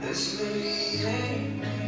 This is ain't me